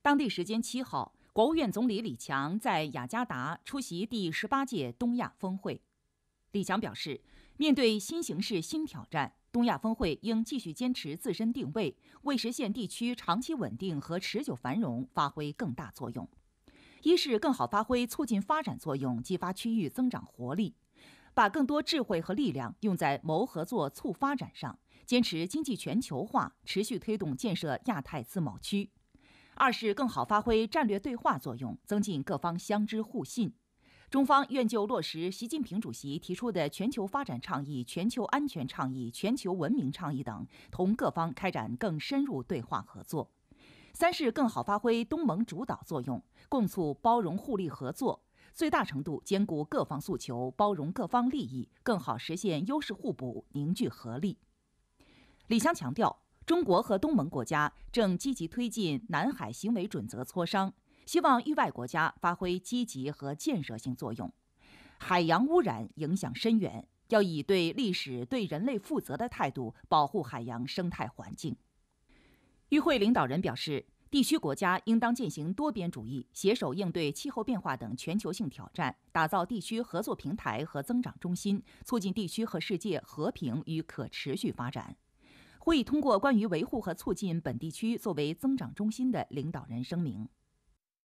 当地时间七号，国务院总理李强在雅加达出席第十八届东亚峰会。李强表示，面对新形势新挑战，东亚峰会应继续坚持自身定位，为实现地区长期稳定和持久繁荣发挥更大作用。一是更好发挥促进发展作用，激发区域增长活力，把更多智慧和力量用在谋合作促发展上，坚持经济全球化，持续推动建设亚太自贸区。二是更好发挥战略对话作用，增进各方相知互信。中方愿就落实习近平主席提出的全球发展倡议、全球安全倡议、全球文明倡议等，同各方开展更深入对话合作。三是更好发挥东盟主导作用，共促包容互利合作，最大程度兼顾各方诉求，包容各方利益，更好实现优势互补、凝聚合力。李强强调，中国和东盟国家正积极推进南海行为准则磋商。希望域外国家发挥积极和建设性作用。海洋污染影响深远，要以对历史、对人类负责的态度保护海洋生态环境。与会领导人表示，地区国家应当践行多边主义，携手应对气候变化等全球性挑战，打造地区合作平台和增长中心，促进地区和世界和平与可持续发展。会议通过关于维护和促进本地区作为增长中心的领导人声明。